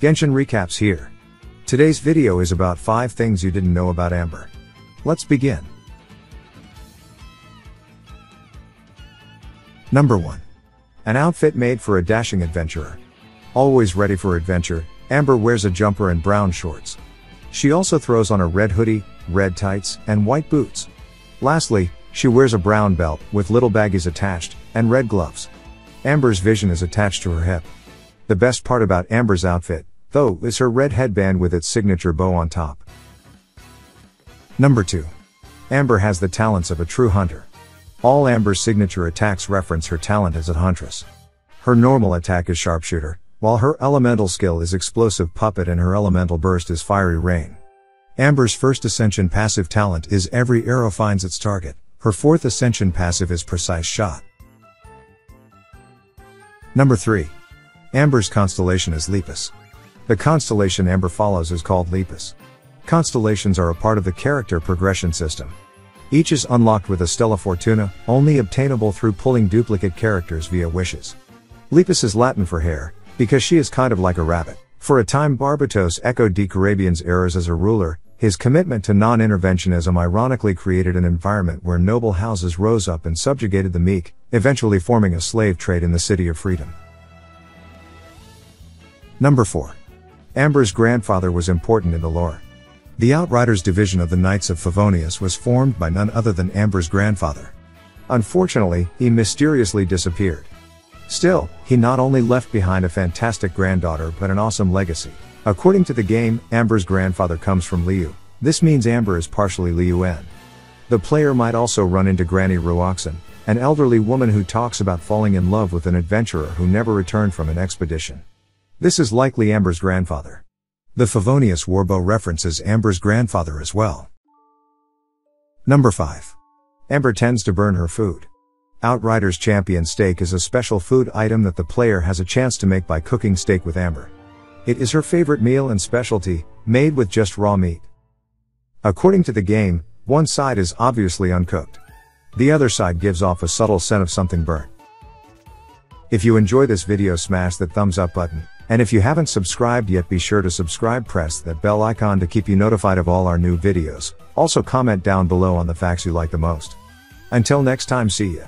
Genshin recaps here. Today's video is about 5 things you didn't know about Amber. Let's begin. Number 1. An outfit made for a dashing adventurer. Always ready for adventure, Amber wears a jumper and brown shorts. She also throws on a red hoodie, red tights, and white boots. Lastly, she wears a brown belt with little baggies attached and red gloves. Amber's vision is attached to her hip. The best part about Amber's outfit, though, is her red headband with its signature bow on top. Number 2. Amber has the talents of a true hunter. All Amber's signature attacks reference her talent as a huntress. Her normal attack is sharpshooter, while her elemental skill is explosive puppet and her elemental burst is fiery rain. Amber's first ascension passive talent is every arrow finds its target. Her fourth ascension passive is precise shot. Number 3. Amber's constellation is Lepus. The constellation Amber follows is called Lepus. Constellations are a part of the character progression system. Each is unlocked with a Stella Fortuna, only obtainable through pulling duplicate characters via wishes. Lepus is Latin for hare, because she is kind of like a rabbit. For a time Barbatos echoed Decarabian's errors as a ruler, his commitment to non-interventionism ironically created an environment where noble houses rose up and subjugated the meek, eventually forming a slave trade in the City of Freedom. Number 4. Amber's grandfather was important in the lore. The Outriders division of the Knights of Favonius was formed by none other than Amber's grandfather. Unfortunately, he mysteriously disappeared. Still, he not only left behind a fantastic granddaughter but an awesome legacy. According to the game, Amber's grandfather comes from Liyue. This means Amber is partially Liyuean. The player might also run into Granny Ruoxin, an elderly woman who talks about falling in love with an adventurer who never returned from an expedition. This is likely Amber's grandfather. The Favonius Warbow references Amber's grandfather as well. Number 5. Amber tends to burn her food. Outriders Champion Steak is a special food item that the player has a chance to make by cooking steak with Amber. It is her favorite meal and specialty, made with just raw meat. According to the game, one side is obviously uncooked. The other side gives off a subtle scent of something burnt. If you enjoy this video smash that thumbs up button, and if you haven't subscribed yet be sure to subscribe press that bell icon to keep you notified of all our new videos, also comment down below on the facts you like the most. Until next time see ya.